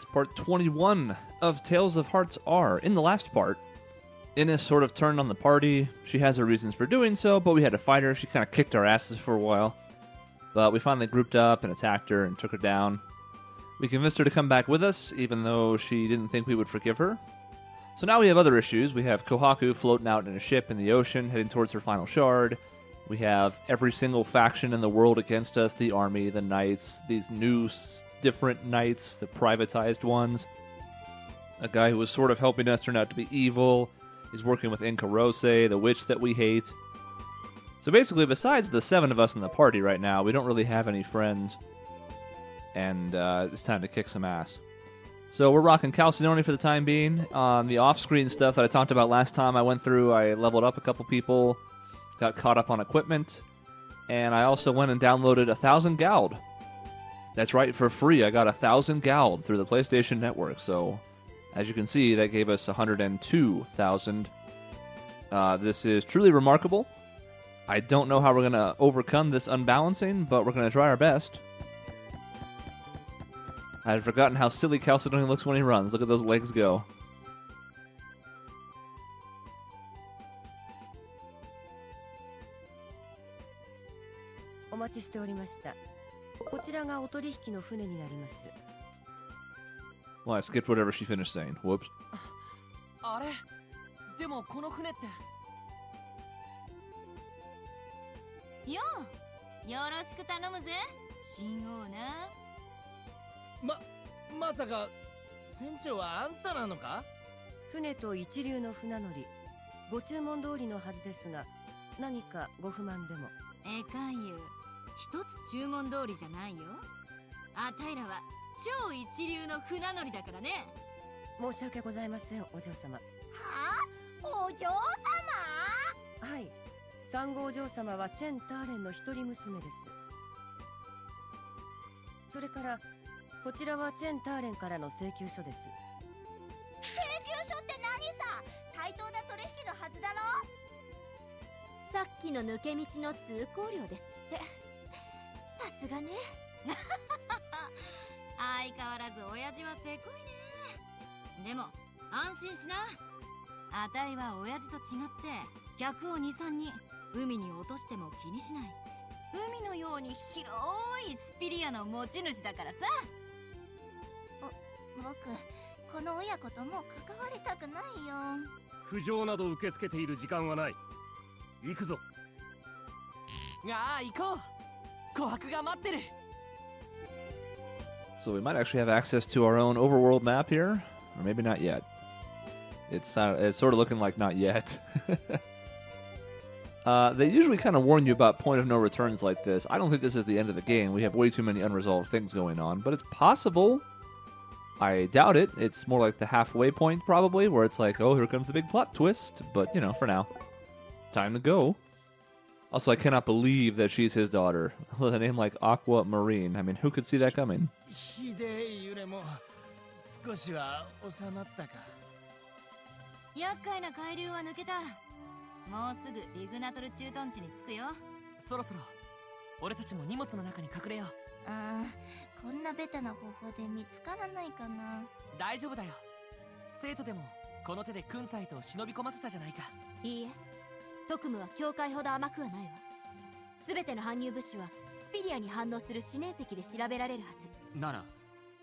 It's part 21 of Tales of Hearts R. In the last part, Innes sort of turned on the party. She has her reasons for doing so, but we had to fight her. She kind of kicked our asses for a while. But we finally grouped up and attacked her and took her down. We convinced her to come back with us, even though she didn't think we would forgive her. So now we have other issues. We have Kohaku floating out in a ship in the ocean, heading towards her final shard. We have every single faction in the world against us the army, the knights, these new different knights, the privatized ones. A guy who was sort of helping us turn out to be evil. He's working with Incarose, the witch that we hate. So basically, besides the seven of us in the party right now, we don't really have any friends. And uh, it's time to kick some ass. So we're rocking Chalcedony for the time being. On the off-screen stuff that I talked about last time, I went through. I leveled up a couple people, got caught up on equipment, and I also went and downloaded a thousand Gald. That's right, for free. I got a thousand Gald through the PlayStation Network. So, as you can see, that gave us 102,000. Uh, this is truly remarkable. I don't know how we're gonna overcome this unbalancing, but we're gonna try our best. I had forgotten how silly Chalcedony looks when he runs. Look at those legs go. こちらがお取引の船になります。Well, I skipped whatever she finished saying. Whoops. あれでもこの船って。ようよろしく頼むぜ。新王なままさか船長はあんたなのか？船と一流の船乗り。ご注文通りのはずですが何かご不満でも。えかゆ一つ注文通りじゃないよ。あたいらは超一流の船乗りだからね。申し訳ございませんお嬢様。はあ？お嬢様？はい。三号お嬢様はチェン・ターレンの一人娘です。それからこちらはチェン・ターレンからの請求書です。請求書って何さ？対等な取引のはずだろ？さっきの抜け道の通行料ですってさすがね。相変わらず親父はせこいね。でも安心しな。あたいは親父と違って客を23人海に落としても気にしない。海のように広いスピリアの持ち主だからさ。僕この親子ともう関わりたくないよ。苦情など受け付けている時間はない。行くぞ。ああ行こう So we might actually have access to our own overworld map here, or maybe not yet. It's uh, it's sort of looking like not yet. uh, they usually kind of warn you about point of no returns like this. I don't think this is the end of the game. We have way too many unresolved things going on, but it's possible. I doubt it. It's more like the halfway point, probably, where it's like, oh, here comes the big plot twist. But you know, for now, time to go. Also, I cannot believe that she's his daughter with a name like Aqua Marine. I mean, who could see that coming? 特務は教会ほど甘くはないわ。全ての搬入物資はスピリアに反応する思念石で調べられるはず。なら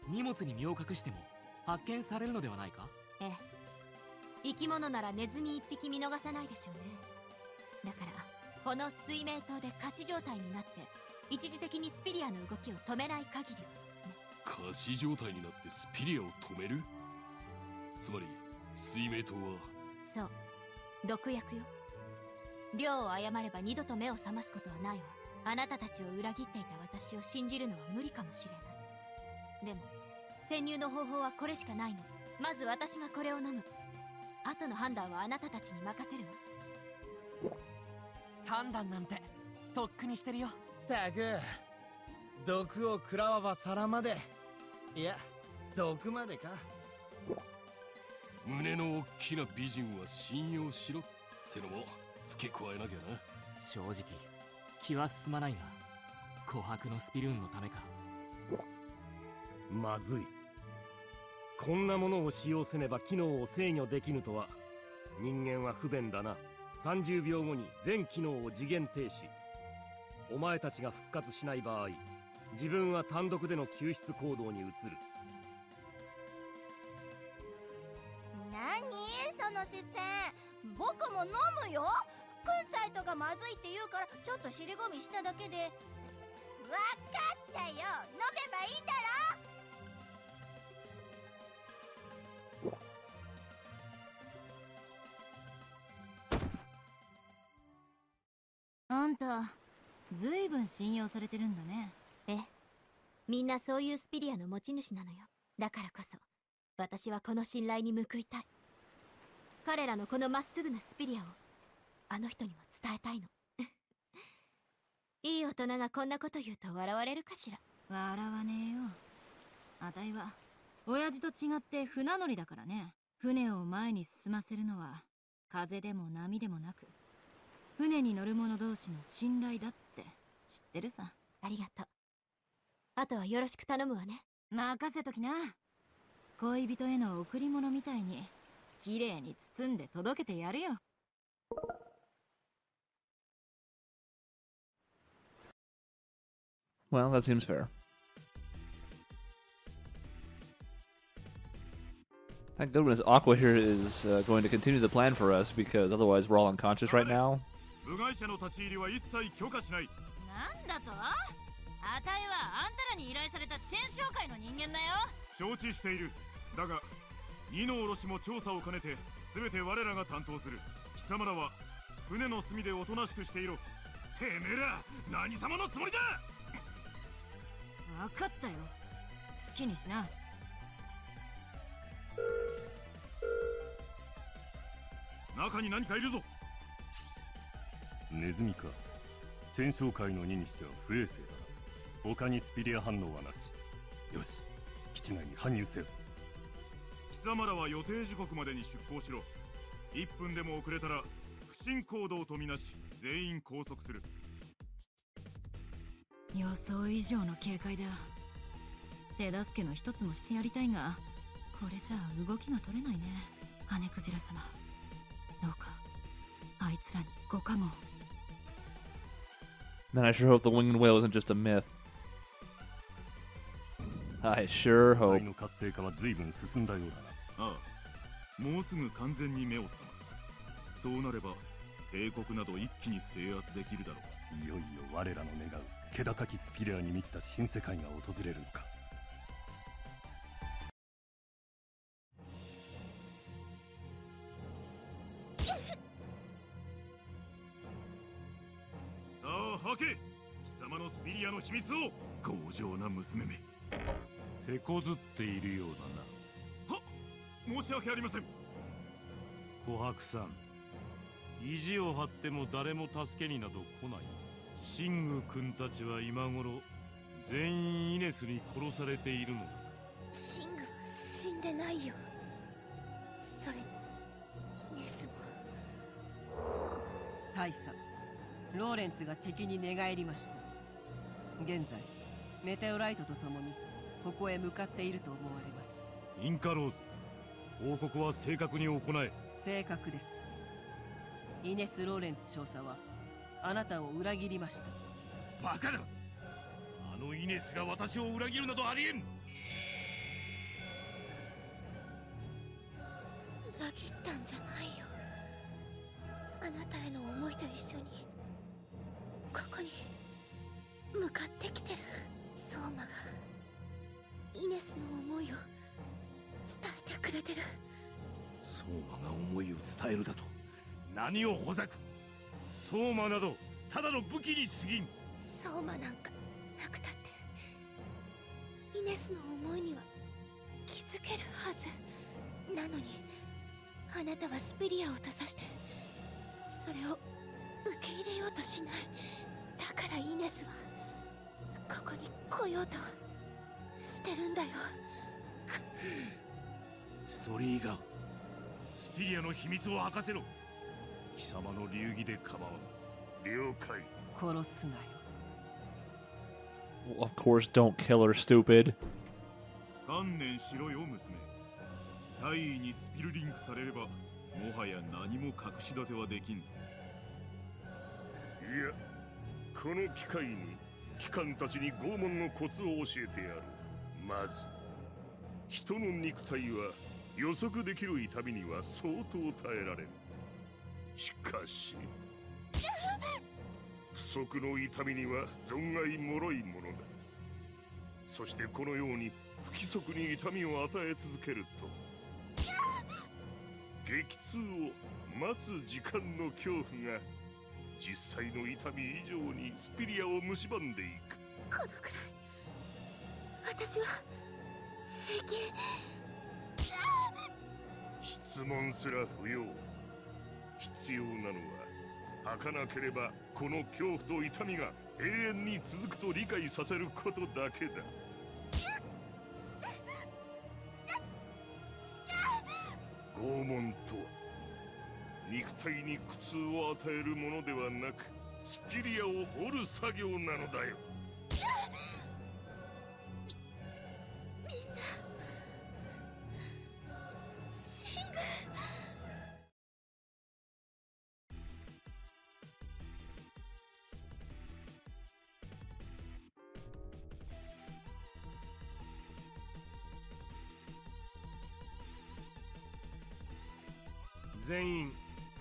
荷物に身を隠しても発見されるのではないか？ええ。生き物ならネズミ一匹見逃さないでしょうね。だからこの水明島で仮死状態になって一時的にスピリアの動きを止めない限り仮死状態になってスピリアを止める？つまり水明島は？そう。毒薬よ量を誤れば二度と目を覚ますことはないわ。あなたたちを裏切っていた私を信じるのは無理かもしれない。でも潜入の方法はこれしかないの。まず私がこれを飲む。後の判断はあなたたちに任せるわ判断なんてとっくにしてるよ。たく毒を食らわば皿まで。いや毒までか。胸の大きな美人は信用しろってのも付け加えなきゃな。正直気は進まないが琥珀のスピルーンのためか。まずい。こんなものを使用せねば機能を制御できぬとは人間は不便だな。30秒後に全機能を次元停止。お前たちが復活しない場合自分は単独での救出行動に移る。何？その視線。僕も飲むよ。くんざいとかまずいって言うからちょっと尻込みしただけで。わかったよ。飲めばいいんだろ。あんたずいぶん信用されてるんだね。ええ？みんなそういうスピリアの持ち主なのよ。だからこそ私はこの信頼に報いたい。彼らのこのまっすぐなスピリアをあの人にも伝えたいの。いい大人がこんなこと言うと笑われるかしら。笑わねえよ。あたいは親父と違って船乗りだからね。船を前に進ませるのは風でも波でもなく船に乗る者同士の信頼だって知ってるさ。ありがとう。あとはよろしく頼むわね。任せときな。恋人への贈り物みたいに綺麗に包んで届けてやるよ Well, that seems fair. Thank goodness Aqua here is uh, going to continue the plan for us because otherwise we're all unconscious right now. 分かったよ。好きにしな。中に何かいるぞ。ネズミか。チェン商会の2にしては不衛生だ。な他にスピリア反応はなし。よし基地内に搬入せよ。貴様らは予定時刻までに出港しろ。1分でも遅れたら不審行動とみなし全員拘束する予想以上の警戒だ。手助けの一つもしてやりたいがこれじゃあ動きが取れないね。羽クジラ様。どうかあいつらにご加護 Man, I sure hope the winged whale isn't just a myth. I sure 肺 hope. の活性化は随分進んだようだな。ああ。もうすぐ完全に目を覚ます。そうなれば帝国など一気に制圧できるだろう。いよいよ我らの願う気高きスピリアに満ちた新世界が訪れるのか。さあ吐け貴様のスピリアの秘密を強情な娘め。手こずっているようだな。申し訳ありません。琥珀さん意地を張っても誰も助けになど来ない。シング君たちは今頃全員イネスに殺されているのだ。シングは死んでないよ。それにイネスも。大佐ローレンツが敵に寝返りました。現在メテオライトと共にここへ向かっていると思われます。インカローズ報告は正確に行え。正確です。イネス・ローレンツ少佐はあなたを裏切りました。バカだあのイネスが私を裏切るなどありえん。裏切ったんじゃないよ。あなたへの思いと一緒にここに向かってきてる相馬がイネスの思いを伝えてくれてる。相馬が思いを伝えるだと。何をほざく相馬などただの武器に過ぎん。相馬なんかなくたってイネスの思いには気づけるはず。なのにあなたはスピリアを閉ざしてそれを受け入れようとしない。だからイネスはここに来ようとしてるんだよ。ストリーガンスピリアの秘密を明かせろ貴様の流儀で構わん了解。殺すなよ。Of course, don't kill her, stupid. 観念しろよ娘。大尉にスピルリンクされればもはや何も隠し立てはできんぞいやこの機会に機関たちに拷問のコツを教えてやる。まず人の肉体は予測できる痛みには相当耐えられるしかし不足の痛みには存外脆いものだ。そしてこのように不規則に痛みを与え続けると激痛を待つ時間の恐怖が実際の痛み以上にスピリアを蝕んでいく。このくらい私は平気。質問すら不要必要なのは儚ければこの恐怖と痛みが永遠に続くと理解させることだけだ。拷問とは肉体に苦痛を与えるものではなくスピリアを折る作業なのだよ。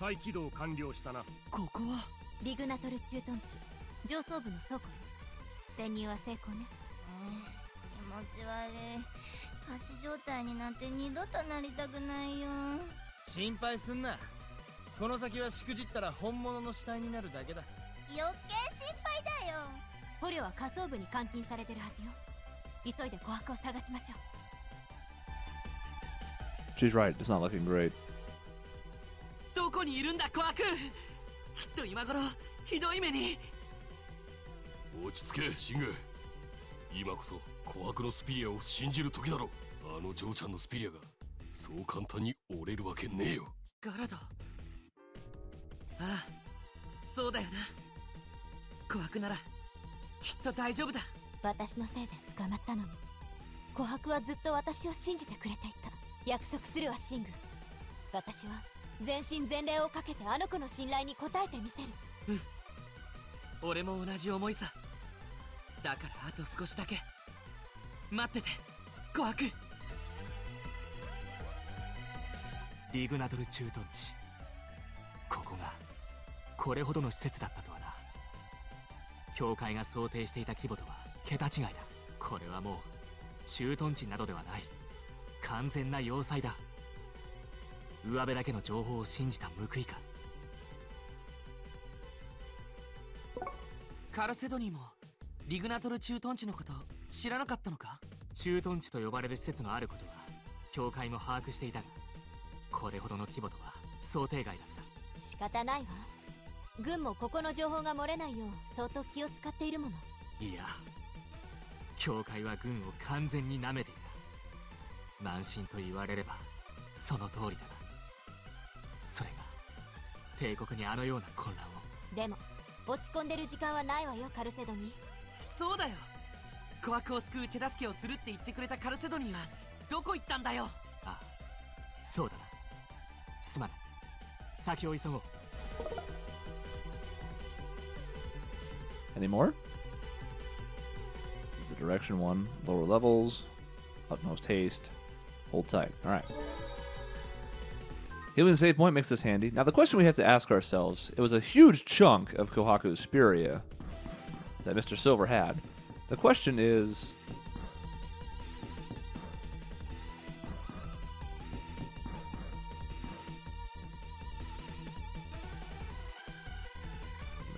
再起動完了したな。ここは。リグナトル駐屯地上層部の倉庫よ潜入は成功ね。気持ち悪い。仮死状態になんて二度となりたくないよ。心配すんな。この先はしくじったら本物の死体になるだけだ。余計心配だよ。捕虜は下層部に監禁されてるはずよ。急いで琥珀を探しましょう。She's right. It's not looking great. どこにいるんだ琥珀きっと今頃ひどい目に。落ち着けシング。今こそ琥珀のスピリアを信じる時だろあのジョーちゃんのスピリアがそう簡単に折れるわけねえよ。ガラド。ああそうだよな。琥珀ならきっと大丈夫だ。私のせいで捕まったのに。琥珀はずっと私を信じてくれていた。約束するわシング。私は全身全霊をかけてあの子の信頼に応えてみせる。うん。俺も同じ思いさ。だからあと少しだけ。待ってて。琥珀リグナドル駐屯地。ここがこれほどの施設だったとはな。教会が想定していた規模とは桁違いだ。これはもう駐屯地などではない。完全な要塞だ上辺だけの情報を信じた報いか。カルセドニーもリグナトル駐屯地のこと知らなかったのか？駐屯地と呼ばれる施設のあることは教会も把握していたがこれほどの規模とは想定外だった。仕方ないわ。軍もここの情報が漏れないよう相当気を使っているもの。いや教会は軍を完全に舐めていた。慢心と言われればその通りだな帝国にあのような混乱をでも落ち込んでる時間はないわよカルセドニーそうだよ琥珀を救う手助けをするって言ってくれたカルセドニーはどこ行ったんだよああそうだなすまない先を急ごう Any more? This is the direction one. Lower levels. Utmost haste. Hold tight. Alright. Healing save point makes this handy. Now the question we have to ask ourselves, it was a huge chunk of Kohaku's Spiria that Mr. Silver had. The question is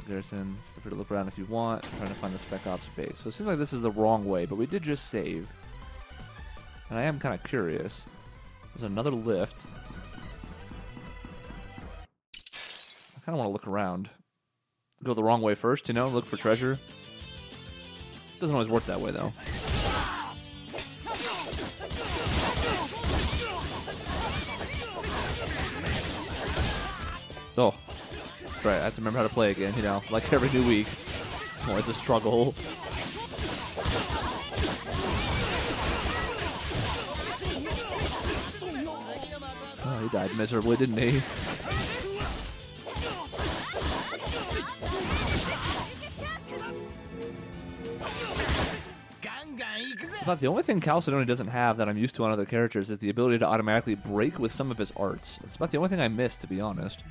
Garrison, feel free to look around if you want. I'm trying to find the Spec Ops base. So it seems like this is the wrong way, but we did just save. And I am kind of curious. There's another lift. Kind of want to look around. Go the wrong way first, you know? Look for treasure. Doesn't always work that way, though. Oh. Right, I have to remember how to play again, you know, like every new week. It's always a struggle. Oh, he died miserably, didn't he? About the only thing Chalcedony doesn't have that I'm used to on other characters is the ability to automatically break with some of his arts. It's about the only thing I miss, to be honest.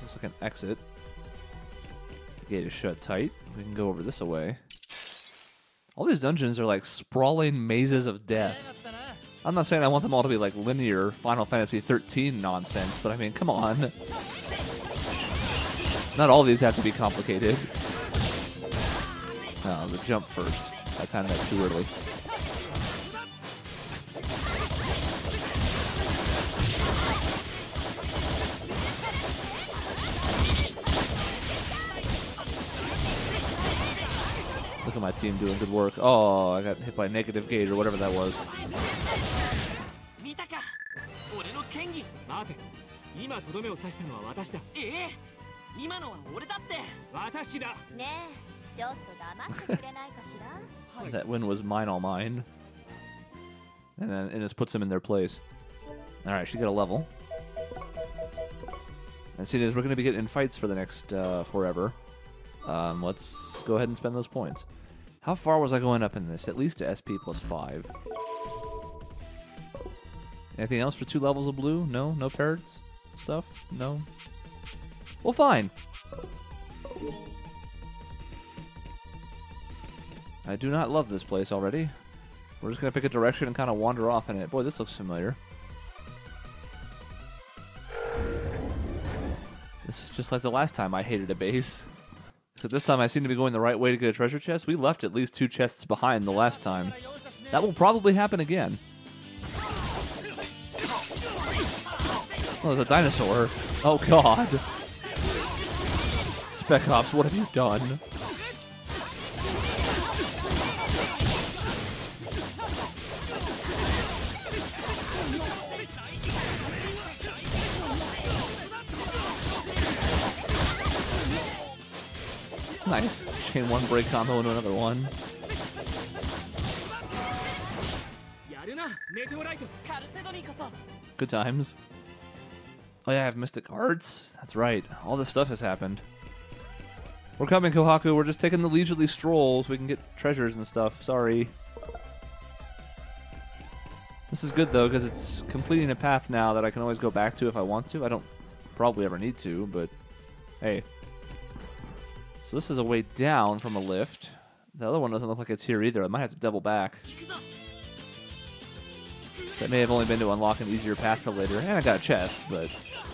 Looks like an exit. The gate is shut tight. We can go over this away. All these dungeons are like sprawling mazes of death. I'm not saying I want them all to be like linear Final Fantasy 13 nonsense, but I mean, come on. Not all these have to be complicated. Oh, the jump first. I timed that too early. Look at my team doing good work. Oh, I got hit by negative gate or whatever that was. 見たか俺の剣技待て今とどめを刺したのは私だええ今のは俺だって私だねえちょっと黙ってくれないかしら That win was mine, all mine. And then Innes puts him in their place. Alright, she got a level. And seeing as we're going to be getting in fights for the next uh, forever, um, let's go ahead and spend those points. How far was I going up in this? At least to SP plus 5. Anything else for two levels of blue? No? No parrots? Stuff? No? Well, fine. I do not love this place already. We're just going to pick a direction and kind of wander off in it. Boy, this looks familiar. This is just like the last time I hated a base. So this time I seem to be going the right way to get a treasure chest. We left at least two chests behind the last time. That will probably happen again. Oh, there's a dinosaur. Oh, God. Spec Ops, what have you done? Nice. Chain one break combo into another one. Good times. Oh yeah, I have Mystic Arts. That's right. All this stuff has happened. We're coming, Kohaku. We're just taking the leisurely strolls. We can get treasures and stuff. Sorry. This is good though, because it's completing a path now that I can always go back to if I want to. I don't probably ever need to, but hey. So this is a way down from a lift. The other one doesn't look like it's here either. I might have to double back. That may have only been to unlock an easier path for later. And I got a chest, but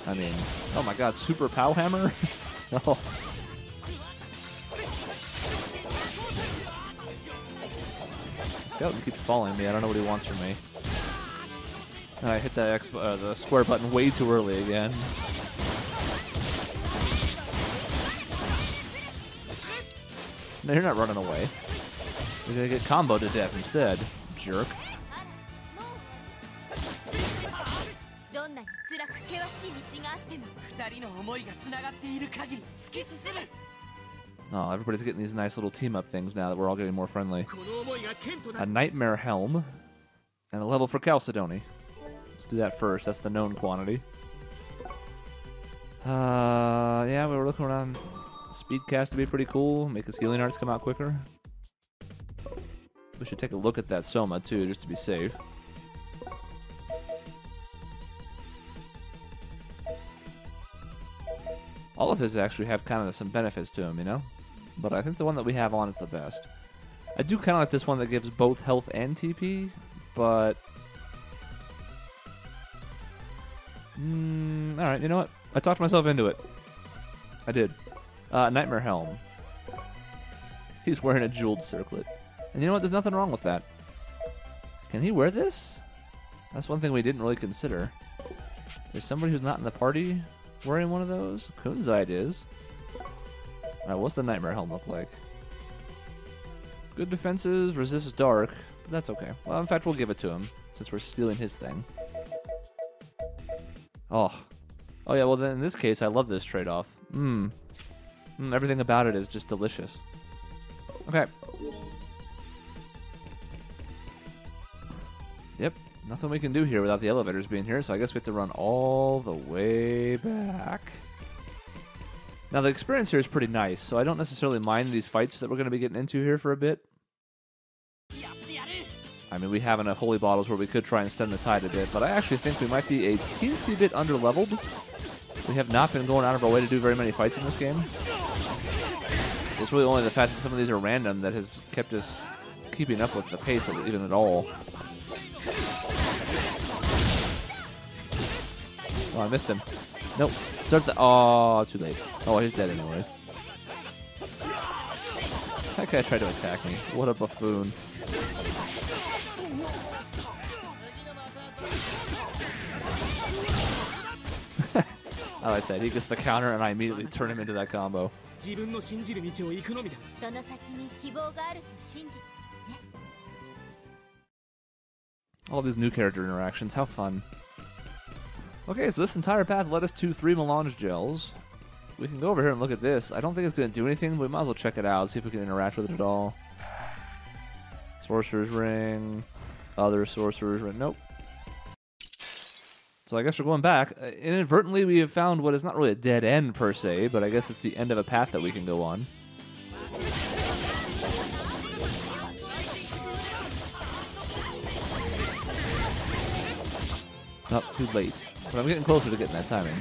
I mean, oh my god, super pow hammer? oh. Skeleton keeps following me. I don't know what he wants from me. And I hit that X, uh, the square button way too early again. No, you're not running away. You're gonna get combo to death instead, jerk. Oh, everybody's getting these nice little team-up things now that we're all getting more friendly. A Nightmare Helm. And a level for Chalcedony. Let's do that first. That's the known quantity. Uh, yeah, we were looking around. Speedcast would be pretty cool. Make his healing arts come out quicker. We should take a look at that Soma, too, just to be safe. All of his actually have kind of some benefits to him, you know? But I think the one that we have on is the best. I do kind of like this one that gives both health and TP, but... Mm, Alright, you know what? I talked myself into it. I did. Uh, Nightmare Helm. He's wearing a jeweled circlet. And you know what? There's nothing wrong with that. Can he wear this? That's one thing we didn't really consider. Is somebody who's not in the party wearing one of those? Kunzite is. Alright, what's the Nightmare Helm look like? Good defenses, resists dark, but that's okay. Well, in fact, we'll give it to him, since we're stealing his thing. Oh. Oh yeah, well then in this case, I love this trade-off. Mmm. Mm, everything about it is just delicious. Okay. Yep, nothing we can do here without the elevators being here, so I guess we have to run all the way back. Now, the experience here is pretty nice, so I don't necessarily mind these fights that we're going to be getting into here for a bit. I mean, we have enough holy bottles where we could try and stem the tide a bit, but I actually think we might be a teensy bit under-leveled. We have not been going out of our way to do very many fights in this game. It's really only the fact that some of these are random that has kept us keeping up with the pace even at all. Oh, I missed him. Nope. Start the. Oh, too late. Oh, he's dead anyway. That guy tried to attack me. What a buffoon. I like that. He gets the counter, and I immediately turn him into that combo. All these new character interactions. How fun. Okay, so this entire path led us to three melange gels. We can go over here and look at this. I don't think it's going to do anything, but we might as well check it out, see if we can interact with it at all. Sorcerer's Ring, other Sorcerer's Ring. Nope. So I guess we're going back. Uh, inadvertently, we have found what is not really a dead end per se, but I guess it's the end of a path that we can go on. Not too late. But I'm getting closer to getting that timing.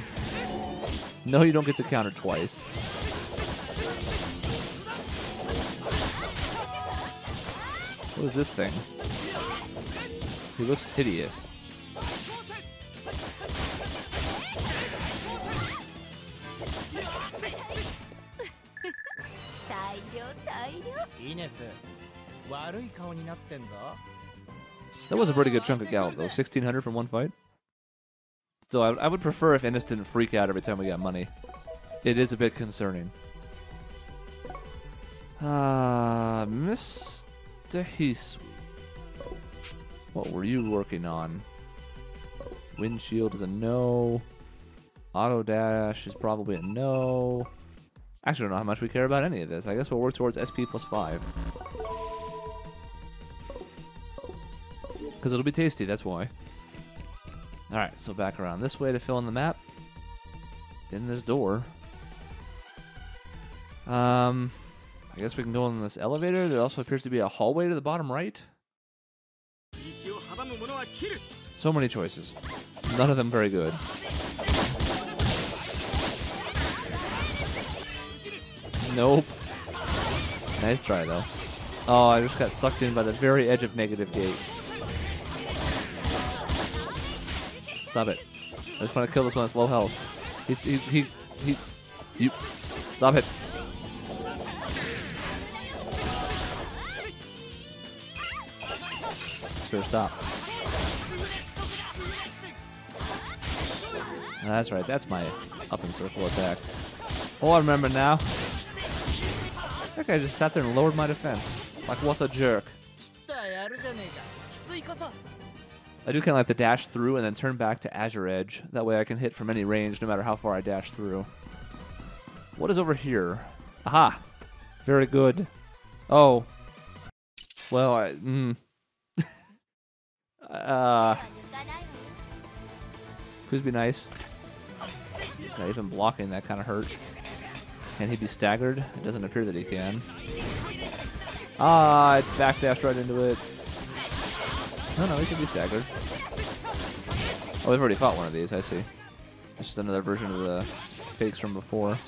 No, you don't get to counter twice. What is this thing? He looks hideous. That was a pretty good chunk of gallop, though. 1600 from one fight. Still, I, I would prefer if Innes didn't freak out every time we got money. It is a bit concerning. Uh, Mr. Hisui. What were you working on? Windshield is a no. Auto dash is probably a no. Actually, I don't know how much we care about any of this. I guess we'll work towards SP plus 5. Because it'll be tasty, that's why. Alright, so back around this way to fill in the map. In this door. Um, I guess we can go in this elevator. There also appears to be a hallway to the bottom right. So many choices. None of them very good. Nope. Nice try, though. Oh, I just got sucked in by the very edge of negative gate. Stop it. I just want to kill this one that's low health. He's, he, he, he, you, stop it. Sure, stop. That's right, that's my up and circle attack. Oh, I remember now. That guy just sat there and lowered my defense. Like, what a jerk. I do kind of like the dash through and then turn back to Azure Edge. That way I can hit from any range no matter how far I dash through. What is over here? Aha! Very good. Oh. Well, I... Mm. uh... Please be nice. Not even blocking that kind of hurt. Can he be staggered? It doesn't appear that he can. Ah, I backdashed right into it. No, no, he can be staggered. Oh, we've already fought one of these, I see. It's just another version of the fakes from before.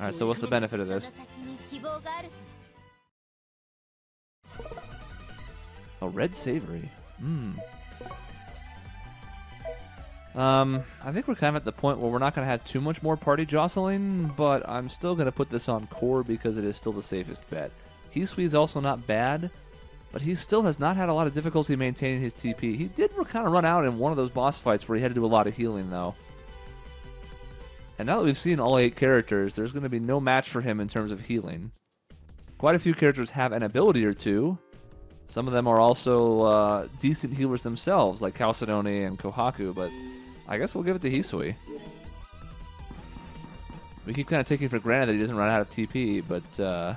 Alright, so what's the benefit of this? A red savory. Mmm. Um, I think we're kind of at the point where we're not going to have too much more party jostling, but I'm still going to put this on core because it is still the safest bet. Hisui is also not bad, but he still has not had a lot of difficulty maintaining his TP. He did kind of run out in one of those boss fights where he had to do a lot of healing, though. And now that we've seen all eight characters, there's going to be no match for him in terms of healing. Quite a few characters have an ability or two. Some of them are also uh, decent healers themselves, like Chalcedony and Kohaku, but I guess we'll give it to Hisui. We keep kind of taking for granted that he doesn't run out of TP, but uh,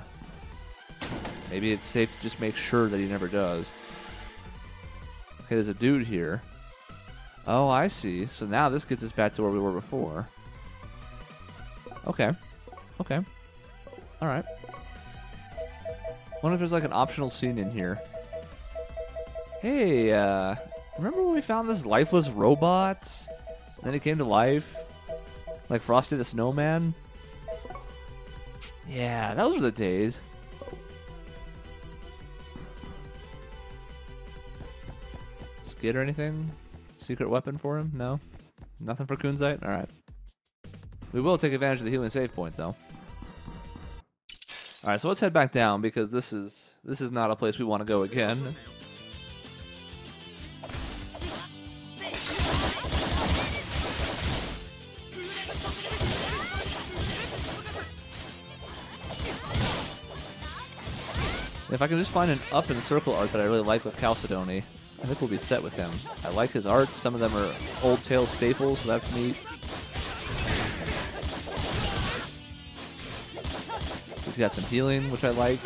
Maybe it's safe to just make sure that he never does. Okay, there's a dude here. Oh, I see. So now this gets us back to where we were before. Okay. Okay. Alright. Wonder if there's like an optional scene in here. Hey, uh, remember when we found this lifeless robot? And then it came to life? Like Frosty the Snowman? Yeah, those were the days. Skid or anything? Secret weapon for him? No? Nothing for Kunzite? Alright. We will take advantage of the healing save point though. Alright, so let's head back down because this is this is not a place we want to go again. If I can just find an up and circle art that I really like with Chalcedony, I think we'll be set with him. I like his art. Some of them are Old Tales staples, so that's neat. He's got some healing, which I like.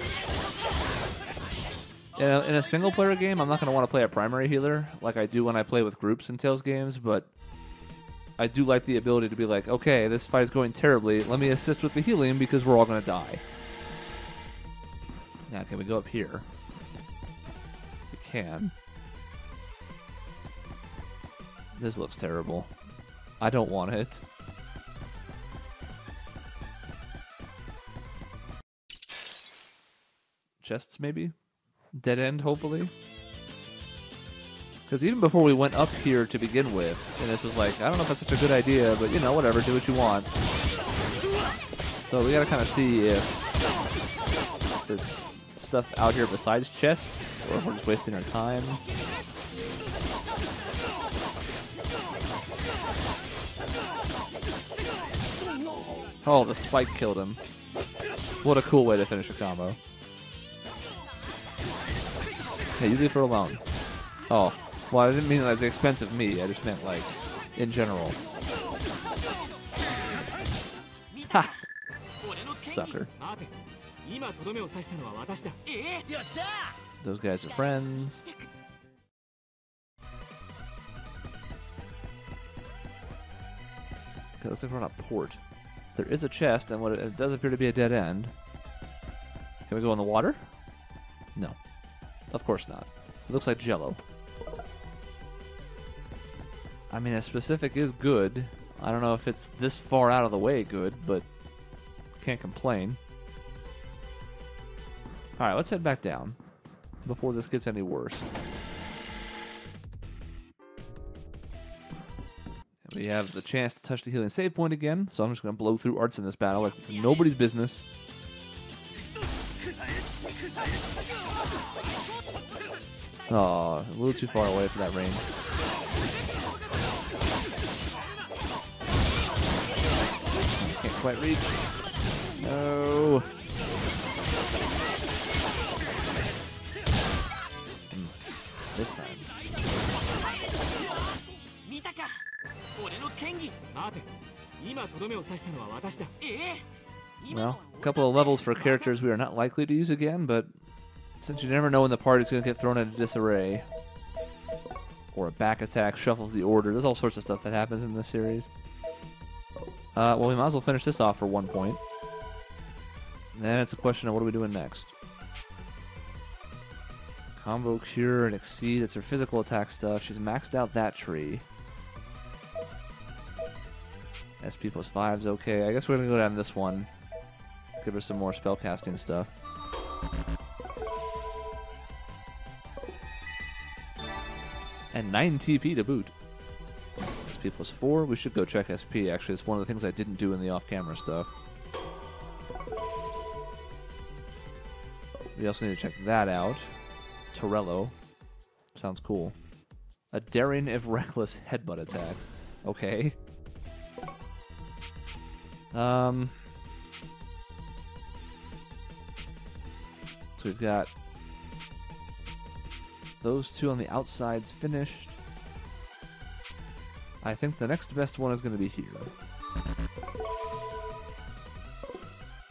In a, in a single player game, I'm not going to want to play a primary healer like I do when I play with groups in Tales games, but I do like the ability to be like, okay, this fight is going terribly. Let me assist with the healing because we're all going to die. Now, can we go up here? We can. This looks terrible. I don't want it. Chests, maybe? Dead end, hopefully? Because even before we went up here to begin with, and this was like, I don't know if that's such a good idea, but you know, whatever, do what you want. So we gotta kind of see if there's stuff out here besides chests, or if we're just wasting our time. Oh, the spike killed him. What a cool way to finish a combo. Hey, you leave her alone. Oh, well, I didn't mean at the expense of me. I just meant, like, in general. Ha! Sucker. Those guys are friends. Okay, let's look for a port. There is a chest, and what it, it does appear to be a dead end. Can we go in the water? No. Of course not. It looks like jello. I mean, a specific is good. I don't know if it's this far out of the way good, but can't complain. Alright, let's head back down before this gets any worse. We have the chance to touch the healing save point again, so I'm just going to blow through arts in this battle like it's nobody's business. Oh, a little too far away for that range. Can't quite reach. No. 俺の剣技待て今とどめを刺したのは私だええ Well, a couple of levels for characters we are not likely to use again, but since you never know when the party's going to get thrown into disarray, or a back attack shuffles the order, there's all sorts of stuff that happens in this series. Uh, well, we might as well finish this off for one point. then it's a question of what are we doing next? Combo Cure and Exceed, it's her physical attack stuff. She's maxed out that tree. SP plus 5's okay. I guess we're going to go down this one. Give her some more spellcasting stuff. And 9 TP to boot. SP plus 4. We should go check SP, actually. It's one of the things I didn't do in the off-camera stuff. We also need to check that out. Torello. Sounds cool. A daring if reckless headbutt attack. Okay. Um... So we've got those two on the outsides finished. I think the next best one is going to be here.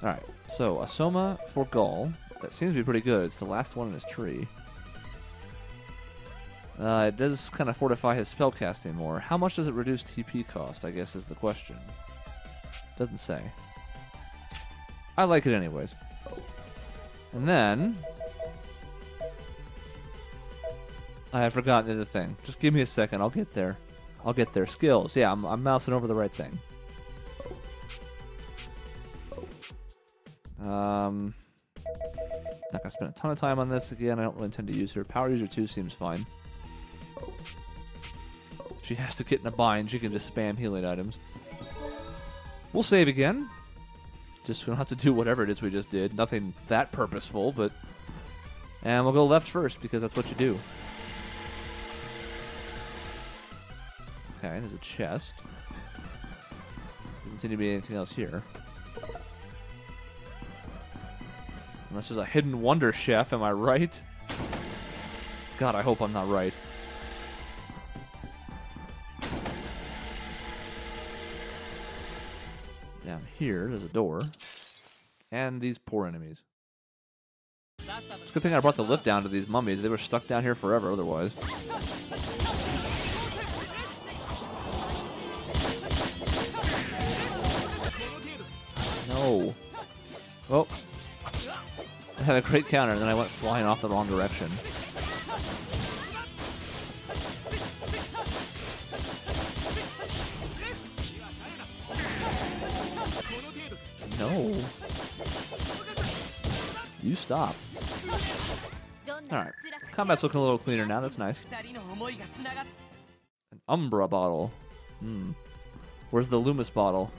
Alright, so Asoma for Gall. That seems to be pretty good. It's the last one in his tree. Uh, it does kind of fortify his spellcasting more. How much does it reduce TP cost, I guess, is the question. Doesn't say. I like it anyways. And then... I have forgotten the other thing. Just give me a second. I'll get there. I'll get there. Skills. Yeah, I'm, I'm mousing over the right thing. Um, not gonna spend a ton of time on this again. I don't really intend to use her. Power user two seems fine. She has to get in a bind. She can just spam healing items. We'll save again. Just we don't have to do whatever it is we just did. Nothing that purposeful, but and we'll go left first because that's what you do. Okay, there's a chest. Doesn't seem to be anything else here. Unless there's a hidden wonder chef, am I right? God, I hope I'm not right. Here, there's a door. And these poor enemies. It's a good thing I brought the lift down to these mummies. They were stuck down here forever otherwise. No. Oh. I had a great counter, and then I went flying off the wrong direction. No. You stop. Alright. Combat's looking a little cleaner now. That's nice. An Umbra bottle. Hmm. Where's the Lumis bottle?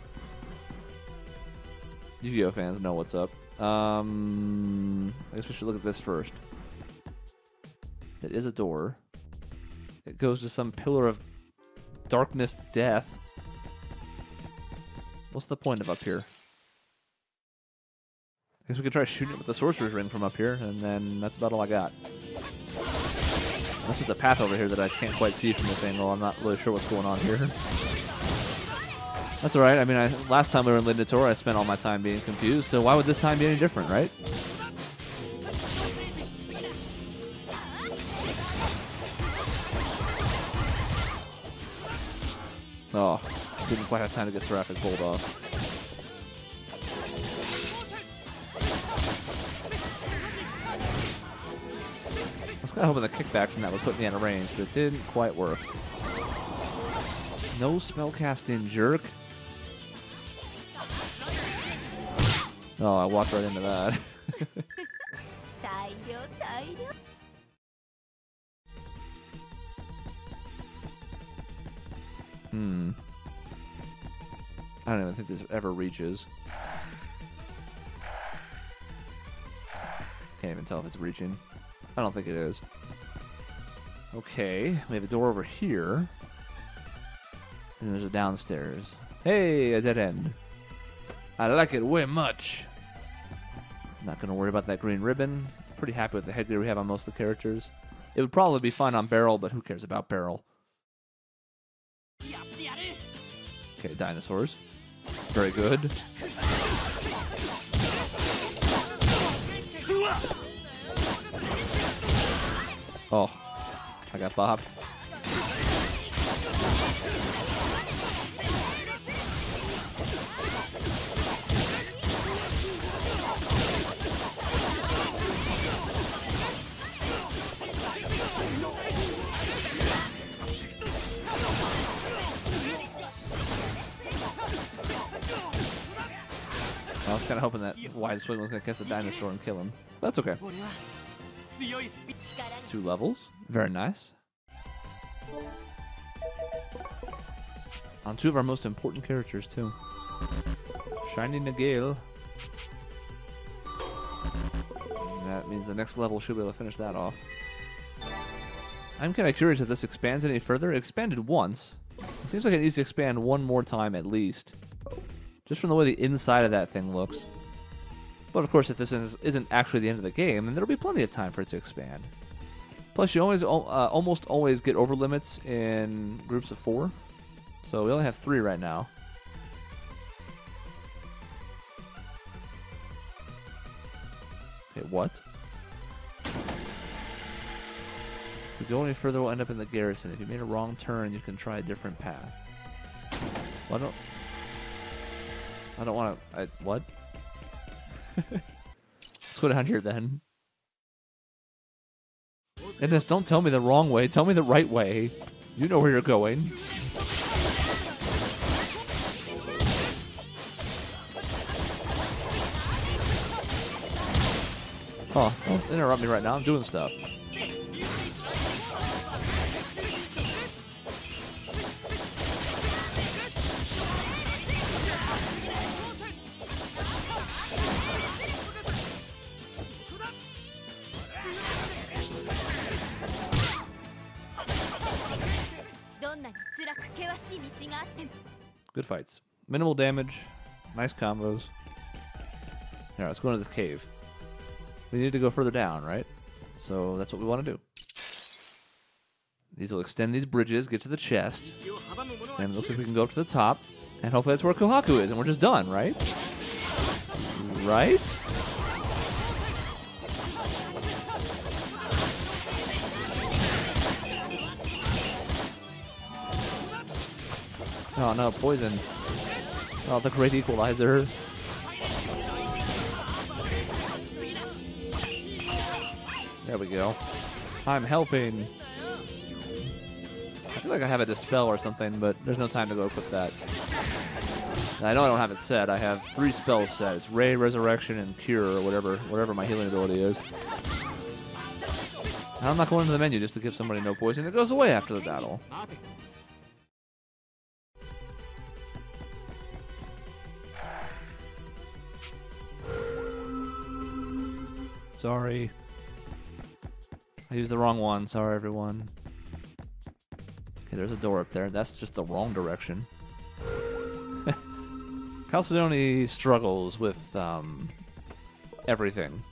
Yu-Gi-Oh fans know what's up. Um, I guess we should look at this first. It is a door. It goes to some pillar of darkness, death. What's the point of up here? I guess we could try shooting it with the sorcerer's ring from up here, and then that's about all I got. This is a path over here that I can't quite see from this angle. I'm not really sure what's going on here. That's alright. I mean, I, last time we were in Lindator, I spent all my time being confused, so why would this time be any different, right? Oh, didn't quite have time to get Seraphic Bolt off. I hoping the kickback from that would put me out of range, but it didn't quite work. No spellcasting, jerk. Oh, I walked right into that. hmm. I don't even think this ever reaches. Can't even tell if it's reaching. I don't think it is. Okay, we have a door over here. And there's a downstairs. Hey, a dead end. I like it way much. Not going to worry about that green ribbon. Pretty happy with the headgear we have on most of the characters. It would probably be fine on Beryl, but who cares about Beryl? Okay, dinosaurs. Very good. Oh, I got bopped. I was kind of hoping that Wide Swing was going to catch the dinosaur and kill him. That's okay. Two levels. Very nice. On two of our most important characters, too. Shiny Nagale. That means the next level should be able to finish that off. I'm kind of curious if this expands any further. It expanded once. It seems like it needs to expand one more time at least. Just from the way the inside of that thing looks. But of course, if this is, isn't actually the end of the game, then there'll be plenty of time for it to expand. Plus, you always uh, almost always get over limits in groups of four. So we only have three right now. Okay, what? If you go any further, we'll end up in the garrison. If you made a wrong turn, you can try a different path. Well, I don't. I don't want to. What? Let's go down here then. Goodness, don't tell me the wrong way. Tell me the right way. You know where you're going. Oh, don't interrupt me right now. I'm doing stuff. Good fights. Minimal damage. Nice combos. Alright, let's go into this cave. We need to go further down, right? So that's what we want to do. These will extend these bridges, get to the chest. And it looks like we can go up to the top. And hopefully that's where Kohaku is, and we're just done, right? Right? Oh no, poison. Oh, the great equalizer. There we go. I'm helping. I feel like I have a dispel or something, but there's no time to go equip that. I know I don't have it set. I have three spells set. It's Ray, Resurrection, and Cure, or whatever, whatever my healing ability is. And I'm not going into the menu just to give somebody no poison. It goes away after the battle. Sorry. I used the wrong one. Sorry, everyone. Okay, there's a door up there. That's just the wrong direction. Chalcedony struggles with um, everything,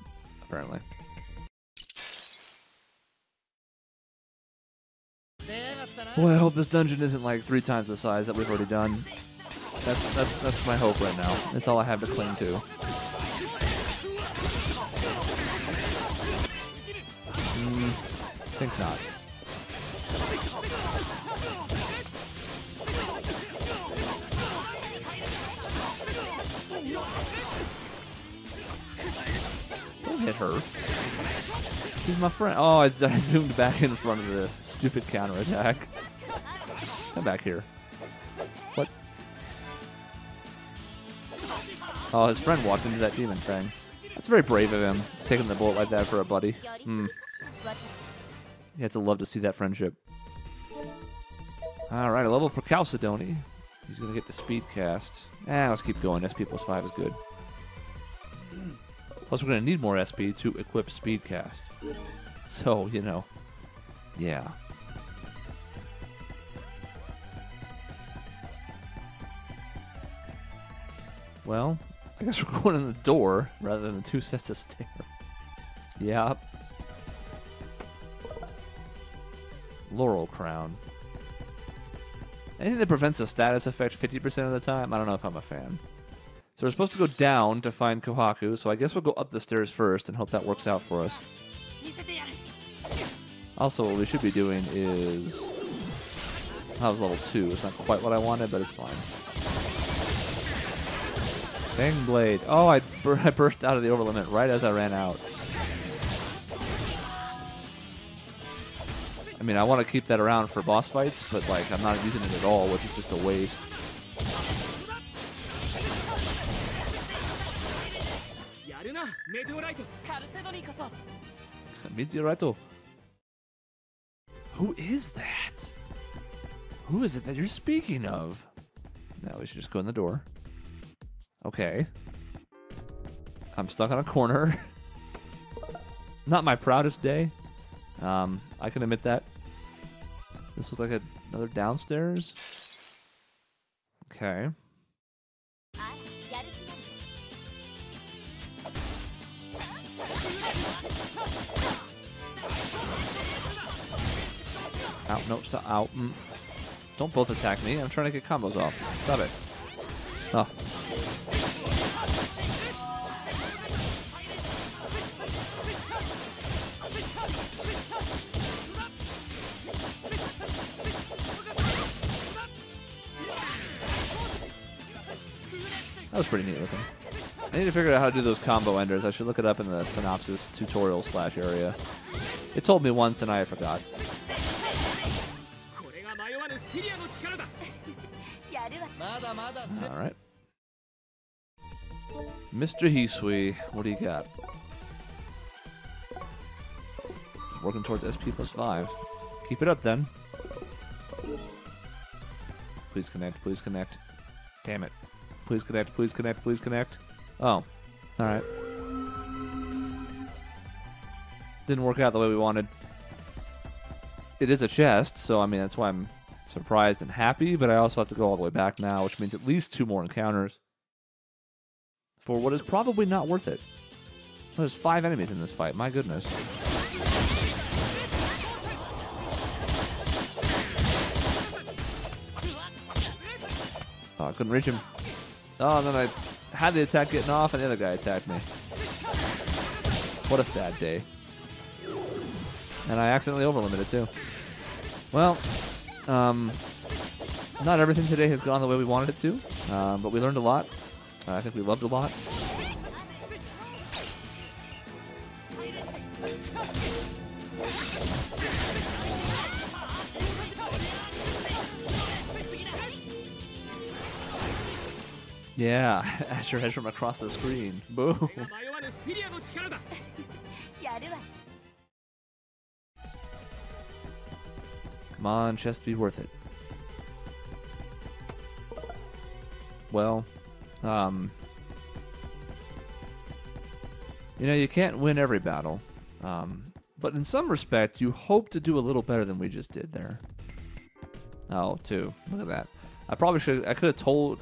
apparently. Well, I hope this dungeon isn't like three times the size that we've already done. That's that's that's my hope right now. That's all I have to cling to. Think not. Don't hit her. She's my friend. Oh, I, I zoomed back in front of the stupid counterattack. Come back here. What? Oh, his friend walked into that demon thing. That's very brave of him, taking the bullet like that for a buddy. Hmm. You have to love to see that friendship. Alright, a level for Chalcedony. He's going to get the speed cast. Ah, let's keep going. SP plus 5 is good. Plus, we're going to need more SP to equip speed cast. So, you know, yeah. Well, I guess we're going in the door rather than the two sets of stairs. Yep. Laurel Crown. Anything that prevents a status effect 50% of the time, I don't know if I'm a fan. So we're supposed to go down to find Kohaku, so I guess we'll go up the stairs first and hope that works out for us. Also, what we should be doing is... That was level 2. It's not quite what I wanted, but it's fine. Bang Blade. Oh, I, bur I burst out of the overlimit right as I ran out. I mean, I want to keep that around for boss fights, but like I'm not using it at all, which is just a waste. Meteorito. Who is that? Who is it that you're speaking of? Now we should just go in the door. Okay. I'm stuck on a corner. Not my proudest day. Um, I can admit that. This was like a, another downstairs. Okay. Out, no, stop, out. Mm. Don't both attack me. I'm trying to get combos off. Stop it. Oh. That was pretty neat looking. I need to figure out how to do those combo enders. I should look it up in the synopsis tutorial slash area. It told me once and I forgot. Alright. Mr. Hisui, what do you got? Working towards SP plus 5. Keep it up then. Please connect, please connect. Damn it. Please connect, please connect, please connect. Oh. Alright. Didn't work out the way we wanted. It is a chest, so I mean, that's why I'm surprised and happy, but I also have to go all the way back now, which means at least two more encounters. For what is probably not worth it. There's five enemies in this fight, my goodness. Oh, I couldn't reach him. Oh, and then I had the attack getting off, and the other guy attacked me. What a sad day. And I accidentally overlimited too. Well, um, not everything today has gone the way we wanted it to, um, but we learned a lot. Uh, I think we loved a lot. Yeah, Azure Edge from across the screen. Boom. Come on, chest be worth it. Well, um, you know, you can't win every battle, um, but in some respects, you hope to do a little better than we just did there. Oh, two. Look at that. I probably should. I could have told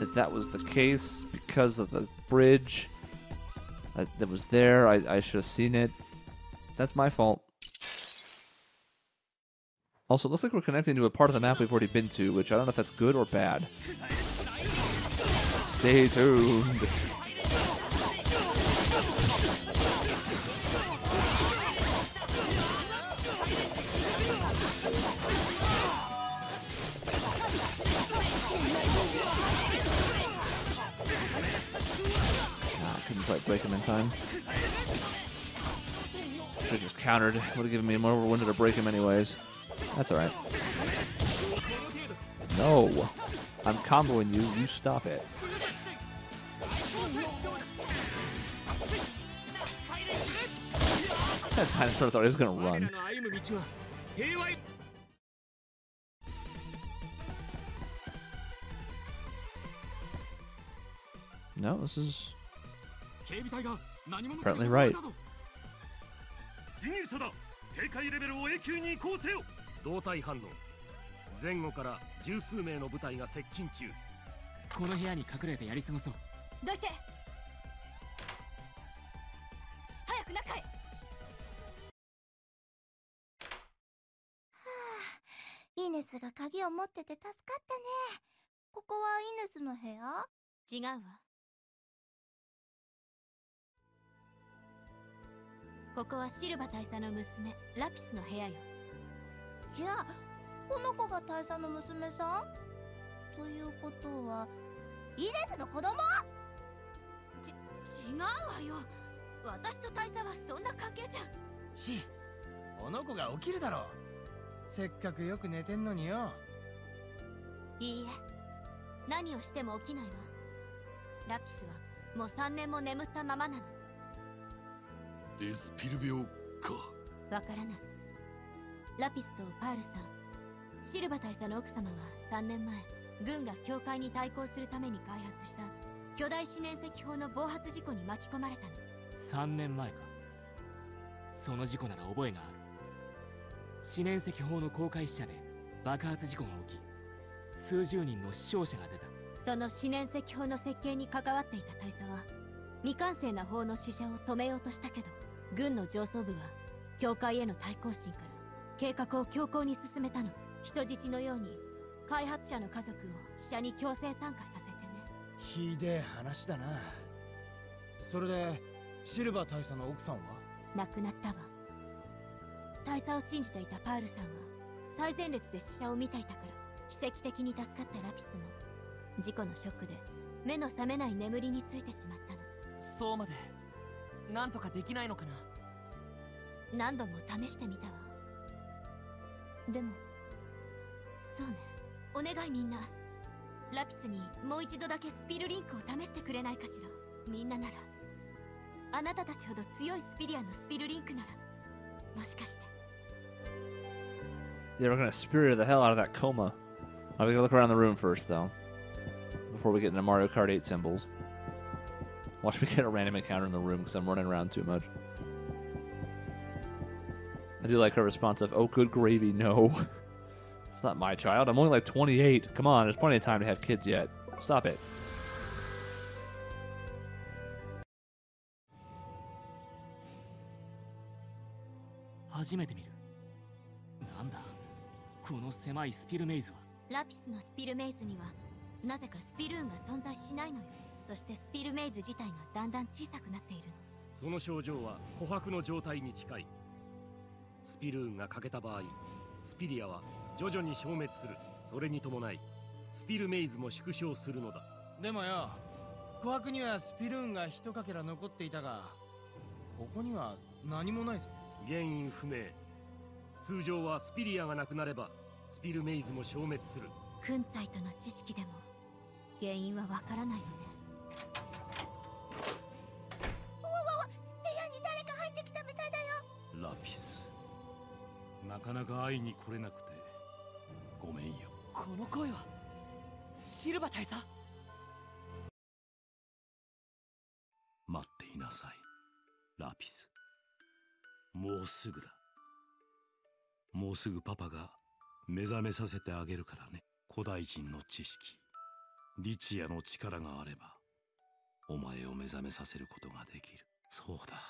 that that was the case because of the bridge that, was there. I, I should have seen it. That's my fault. Also, it looks like we're connecting to a part of the map we've already been to, which I don't know if that's good or bad. Stay tuned. didn't quite break him in time. Should've just countered. Would've given me more window to break him anyways. That's alright. No. I'm comboing you. You stop it. That dinosaur thought he was gonna run. No, this is apparently right. 侵入者だ警戒レベルを永久に移行せよ。動体反応。前後から十数名の部隊が接近中。この部屋に隠れてやり過ごそう。どいて早く中へイネスが鍵を持ってて助かったね。ここはイネスの部屋？違うわここはシルバ大佐の娘ラピスの部屋よ。いやこの子が大佐の娘さん？ということはイネスの子供？ち違うわよ。私と大佐はそんな関係じゃ。しこの子が起きるだろう。せっかくよく寝てんのによ。いいえ。何をしても起きないわ。ラピスはもう3年も眠ったままなのデスピル病か。わからない。ラピスとパールさん。シルバ大佐の奥様は3年前軍が教会に対抗するために開発した巨大四年石砲の暴発事故に巻き込まれたの。3年前か。その事故なら覚えがある。四年石砲の公開死者で爆発事故が起き数十人の死傷者が出た。その四年石砲の設計に関わっていた大佐は未完成な砲の死者を止めようとしたけど軍の上層部は教会への対抗心から計画を強行に進めたの。人質のように開発者の家族を死者に強制参加させてね。ひでえ話だな。それでシルバー大佐の奥さんは？亡くなったわ。大佐を信じていたパールさんは最前列で死者を見ていたから奇跡的に助かったラピスも事故のショックで目の覚めない眠りについてしまったの。そうまでなんとかできないのかな何度も試してみたわでもそうねお願いみんなラピスにもう一度だけスピルリンクを試してくれないかしらみんなならあなたたちほど強いスピリアのスピルリンクならもしかして Yeah, we're gonna spirit the hell out of that coma. I'm gonna look around the room first, though, before we get into Mario Kart 8 symbols. Watch me get a random encounter in the room because I'm running around too much. I do like her response of, "Oh, good gravy, no." it's not my child. I'm only like 28. Come on, there's plenty of time to have kids yet. Stop it. 初めて見るなんだこの狭いスピルメイズはラピスのスピルメイズにはなぜかスピルーンが存在しないのよ そしてスピルメイズ自体がだんだん小さくなっているの。その症状は琥珀の状態に近い。スピルーンが欠けた場合スピリアは徐々に消滅する。それに伴いスピルメイズも縮小するのだ。でもよ琥珀にはスピルーンが一かけら残っていたがここには何もないぞ。原因不明。通常はスピリアがなくなればスピルメイズも消滅する。クンツァイとの知識でも原因はわからないの。ねラピス。なかなか会いに来れなくて。ごめんよ。この声は？シルバ大佐？待っていなさい。ラピス。もうすぐだ。もうすぐパパが目覚めさせてあげるからね。古代人の知識。リチアの力があればお前を目覚めさせることができる。そうだ。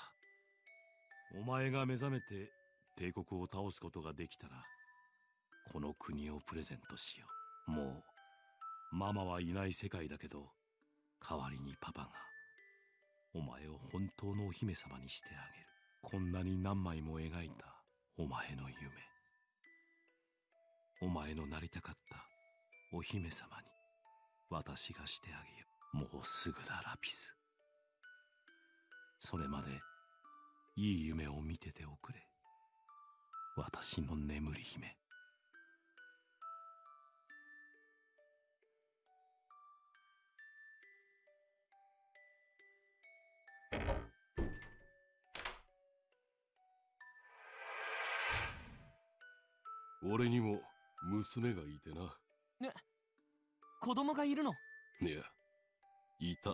お前が目覚めて帝国を倒すことができたらこの国をプレゼントしよう。もうママはいない世界だけど代わりにパパがお前を本当のお姫様にしてあげる。こんなに何枚も描いたお前の夢。お前のなりたかったお姫様に私がしてあげよう。もうすぐだラピス。それまでいい夢を見てておくれ。私の眠り姫。俺にも娘がいてな。ね、子供がいるの。いや、いた、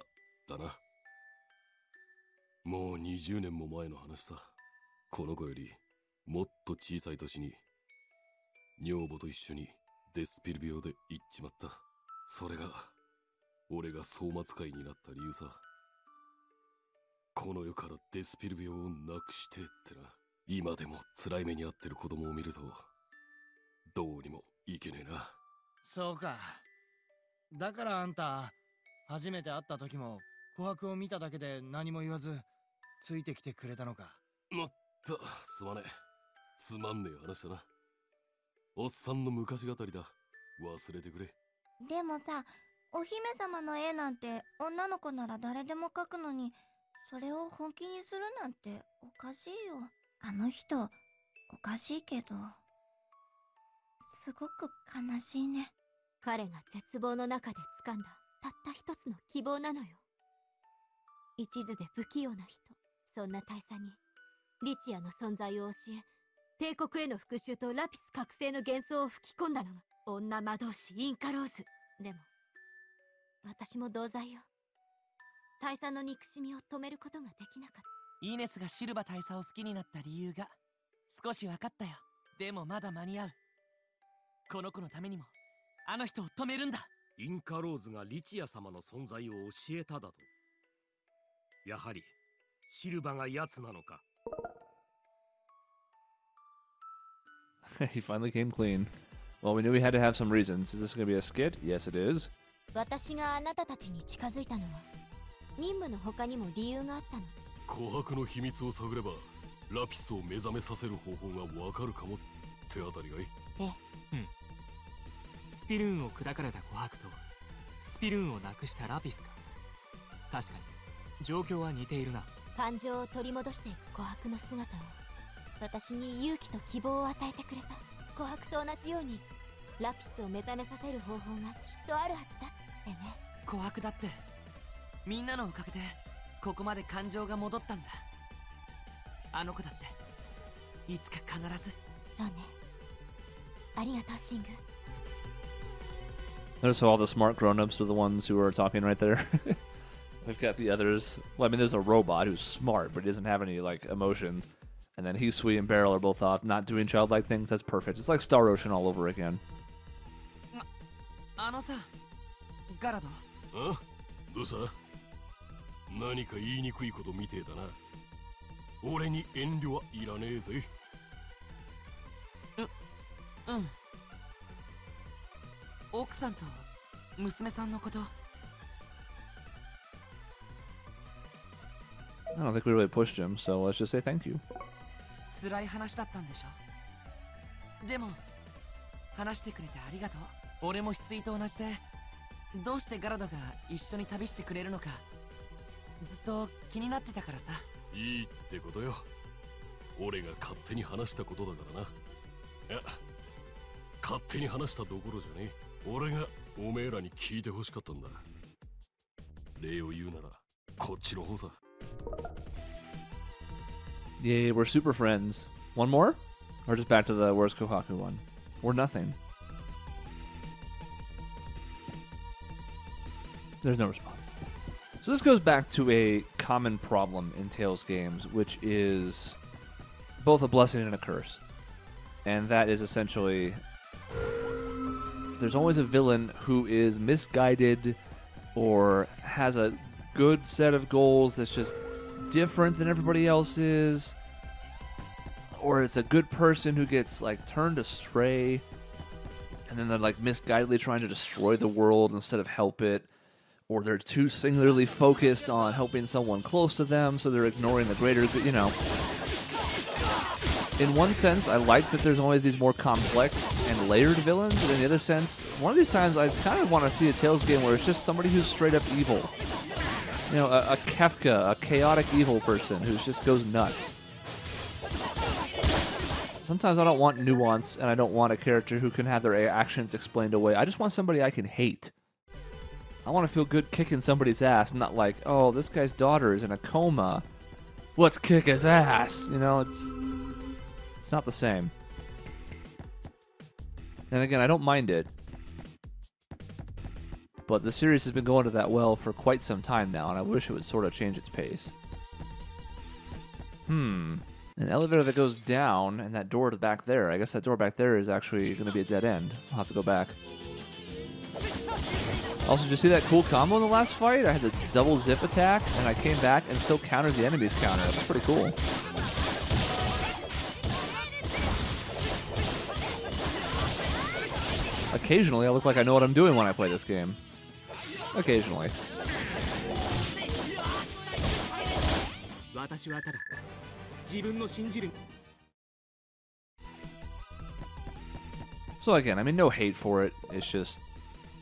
だな。もう20年も前の話さ。この子より、もっと小さい年に、女房と一緒にデスピル病で行っちまった。それが、俺が総末会になった理由さ。この世からデスピル病をなくしてってな。今でも辛い目に遭ってる子供を見ると、どうにもいけねえな。そうかだからあんた初めて会った時も琥珀を見ただけで何も言わずついてきてくれたのかまった、すまねえ。つまんねえ話だな。おっさんの昔語りだ。忘れてくれ。でもさお姫様の絵なんて女の子なら誰でも描くのにそれを本気にするなんておかしいよあの人おかしいけどすごく悲しいね彼が絶望の中で掴んだたった一つの希望なのよ。一途で不器用な人そんな大佐にリチアの存在を教え帝国への復讐とラピス覚醒の幻想を吹き込んだのが女魔導士インカローズ。でも私も同罪よ。大佐の憎しみを止めることができなかった。イネスがシルバ大佐を好きになった理由が少し分かったよ。でもまだ間に合う。この子のためにもあの人を止めるんだ。インカローズがリチア様の存在を教えただとやはりシルバが奴なのか he finally came clean. Well, we knew we had to have some reasons. Is this going to be a skit? Yes, it is. 私があなたたちに近づいたのは任務の他にも理由があったの琥珀の秘密を探ればラピスを目覚めさせる方法がわかるかもってあたりがいええうんスピルーンを砕かれた琥珀とスピルーンをなくしたラピスか。確かに状況は似ているな。感情を取り戻していく琥珀の姿を私に勇気と希望を与えてくれた。琥珀と同じようにラピスを目覚めさせる方法がきっとあるはずだってね。琥珀だってみんなのおかげでここまで感情が戻ったんだ。あの子だっていつか必ず。そうね。ありがとうシング Notice how all the smart grown-ups are the ones who are talking right there. We've got the others. Well, I mean, there's a robot who's smart, but he doesn't have any like emotions. And then he's sweet and Beryl are both off, not doing childlike things. That's perfect. It's like Star Ocean all over again. あのさガラドあどうさ何か言いにくいことみてえだな俺に遠慮はいらねえぜ 奥さんと娘さんのこと。I don't think we really pushed him, so let's just say thank you. 辛い話だったんでしょ？でも話してくれてありがとう。俺も翡翠と同じでどうしてガラドが一緒に旅してくれるのかずっと気になってたからさ。いいってことよ。俺が勝手に話したことだからな。いや勝手に話したどころじゃねえ俺がおめえらに聞いてほしかったんだ礼を言うならこっちの方さ Yay, we're super friends. One more? Or just back to the Where's Kohaku one? Or nothing? There's no response. So this goes back to a common problem in Tales games, which is both a blessing and a curse. And that is essentially there's always a villain who is misguided or has a good set of goals that's just different than everybody else's or it's a good person who gets like turned astray and then they're like misguidedly trying to destroy the world instead of help it or they're too singularly focused on helping someone close to them so they're ignoring the greater you know in one sense i like that there's always these more complex and layered villains but in the other sense one of these times i kind of want to see a tales game where it's just somebody who's straight up evil you know, a, a Kefka, a chaotic evil person who just goes nuts. Sometimes I don't want nuance, and I don't want a character who can have their actions explained away. I just want somebody I can hate. I want to feel good kicking somebody's ass, not like, oh, this guy's daughter is in a coma. Let's kick his ass. You know, it's it's not the same. And again, I don't mind it but the series has been going to that well for quite some time now, and I wish it would sort of change its pace. Hmm. An elevator that goes down, and that door to back there. I guess that door back there is actually going to be a dead end. I'll have to go back. Also, did you see that cool combo in the last fight? I had the double zip attack, and I came back and still countered the enemy's counter. That's pretty cool. Occasionally, I look like I know what I'm doing when I play this game. Occasionally. So again, I mean, no hate for it. It's just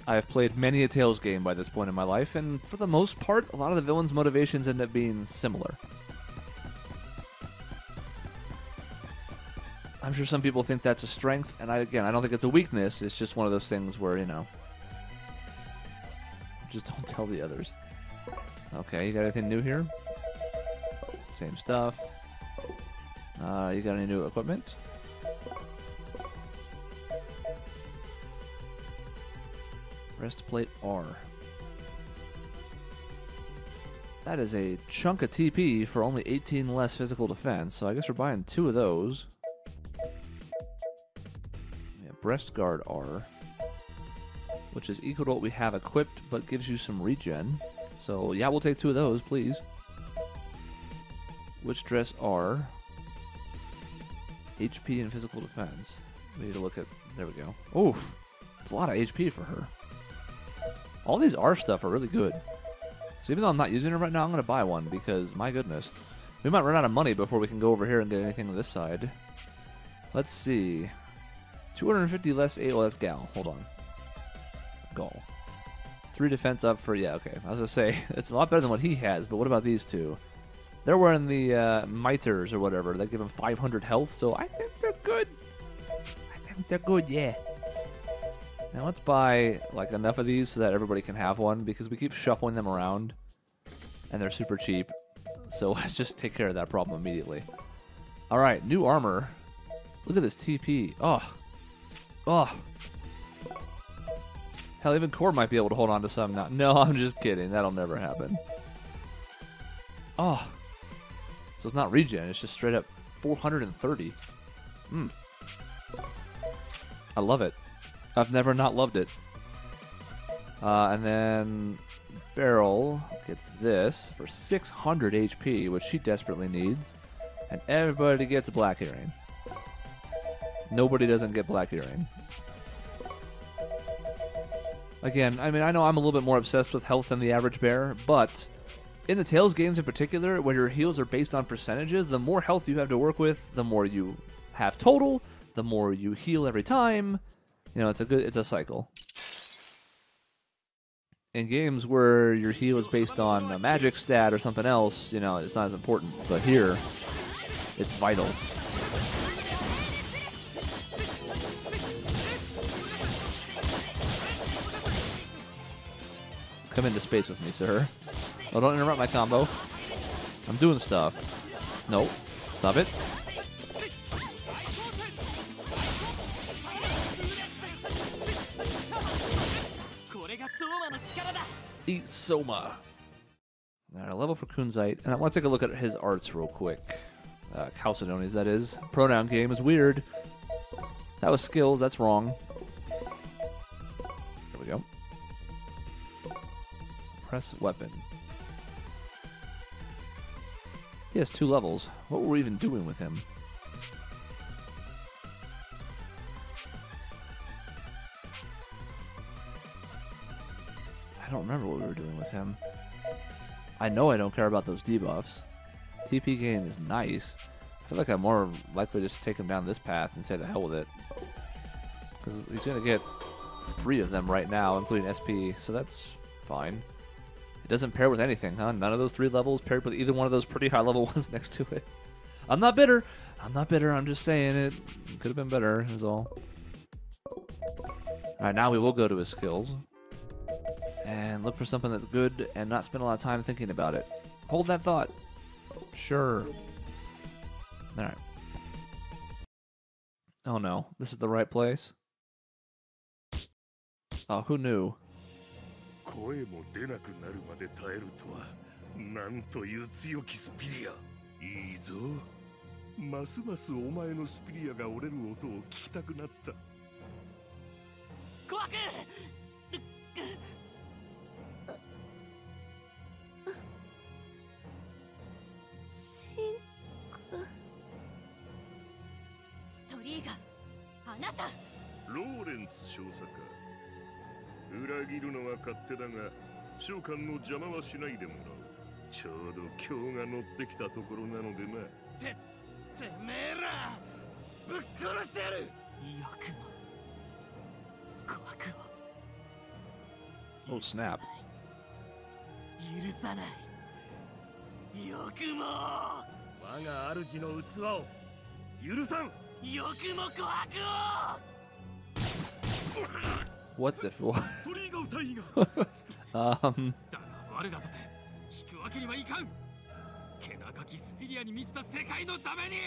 I have played many a Tales game by this point in my life, and for the most part, a lot of the villains' motivations end up being similar. I'm sure some people think that's a strength, and I again, I don't think it's a weakness. It's just one of those things where you know, just don't tell the others. Okay, you got anything new here? Same stuff. Uh, you got any new equipment? Breastplate R. That is a chunk of TP for only 18 less physical defense, so I guess we're buying two of those. Breast guard R, which is equal to what we have equipped, but gives you some regen. So yeah, we'll take two of those, please. Which dress R. HP and physical defense. We need to look at. There we go. Oof, it's a lot of HP for her. All these R stuff are really good. So even though I'm not using it right now, I'm going to buy one because, my goodness. We might run out of money before we can go over here and get anything on this side. Let's see. 250 less eight. Oh, that's Gall. Hold on. Goal. Three defense up for yeah. Okay, I was gonna say it's a lot better than what he has. But what about these two? They're wearing the uh, miters or whatever. They give him 500 health, so I think they're good. I think they're good. Yeah. Now let's buy like enough of these so that everybody can have one because we keep shuffling them around, and they're super cheap. So let's just take care of that problem immediately. All right, new armor. Look at this TP. Oh, oh. Hell, even Kor might be able to hold on to some now. No, I'm just kidding. That'll never happen. Oh. So it's not regen, it's just straight up 430. Hmm. I love it. I've never not loved it. Uh, and then Beryl gets this for 600 HP, which she desperately needs. And everybody gets a Black Hearing. Nobody doesn't get Black Hearing. Again, I mean, I know I'm a little bit more obsessed with health than the average bear, but in the Tales games in particular, where your heals are based on percentages, the more health you have to work with, the more you have total, the more you heal every time. You know, it's a good, it's a cycle. In games where your heal is based on a magic stat or something else, you know, it's not as important. But here, it's vital. Come into space with me, sir. Oh, don't interrupt my combo. I'm doing stuff. Nope. Stop it. Eat Soma. Alright, a level for Kunzite. And I want to take a look at his arts real quick. Uh, Chalcedony's, that is. Pronoun game is weird. That was skills, that's wrong. Suppress weapon. He has two levels. What were we even doing with him? I don't remember what we were doing with him. I know I don't care about those debuffs. TP gain is nice. I feel like I'm more likely to just take him down this path and say the hell with it. Because he's going to get three of them right now, including SP, so that's fine. It doesn't pair with anything, huh? None of those three levels paired with either one of those pretty high level ones next to it. I'm not bitter. I'm not bitter. I'm just saying it could have been better, is all. Alright, now we will go to his skills. And look for something that's good and not spend a lot of time thinking about it. Hold that thought. Sure. Alright. Oh no, this is the right place. Oh, who knew? 声も出なくなるまで耐えるとはなんという強きスピリア。いいぞ。ますますお前のスピリアが折れる音を聞きたくなった。怖く！シンク。ストリーガあなた！ローレンツ少佐か裏切るのは勝手だが召喚の邪魔はしないでもらおう。ちょうど今日が乗ってきたところなのでな。ててめえらぶっ殺してやる。よくも琥珀を Oh snap. 許さない。よくも。我が主の器を許さん。よくも琥珀を What the what? ストリーガ歌いが um だが我らとて引くわけに。はいかん気高きスピリアに。満ちた世界のために。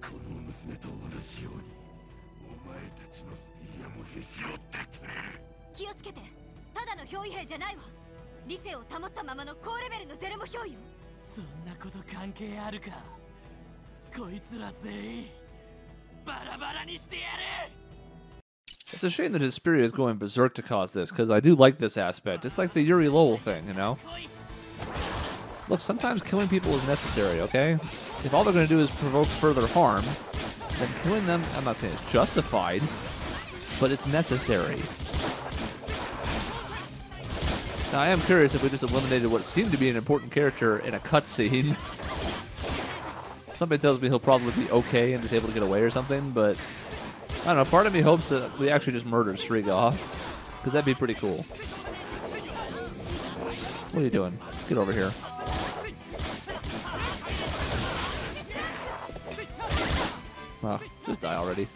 この娘と同じように。お前たちのスピリアもへし折ってくれる気をつけてただの憑依兵じゃないわ理性を保ったままの高レベルのゼレモ憑依よそんなこと関係あるか こいつら全員バラバラにしてやる It's a shame that Hesperia is going berserk to cause this, because I do like this aspect. It's like the Yuri Lowell thing, you know? Look, sometimes killing people is necessary, okay? If all they're going to do is provoke further harm, then killing them, I'm not saying it's justified, but it's necessary. Now, I am curious if we just eliminated what seemed to be an important character in a cutscene. Somebody tells me he'll probably be okay and just able to get away or something, but I don't know. Part of me hopes that we actually just murdered Striga off, because that'd be pretty cool. What are you doing? Get over here. Ah, just die already.